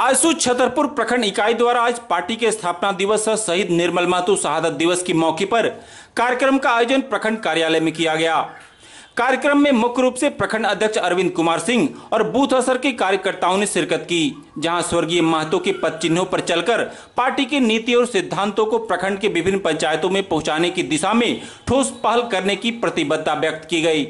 आजसू छतरपुर प्रखंड इकाई द्वारा आज पार्टी के स्थापना दिवस और शहीद निर्मल महतो शहादत दिवस के मौके पर कार्यक्रम का आयोजन प्रखंड कार्यालय में किया गया। कार्यक्रम में मुख्य रूप से प्रखंड अध्यक्ष अरविंद कुमार सिंह और बूथ असर के कार्यकर्ताओं ने शिरकत की, जहाँ स्वर्गीय महतो के पद चिन्हों पर चलकर पार्टी की नीति और सिद्धांतों को प्रखंड के विभिन्न पंचायतों में पहुँचाने की दिशा में ठोस पहल करने की प्रतिबद्धता व्यक्त की गई।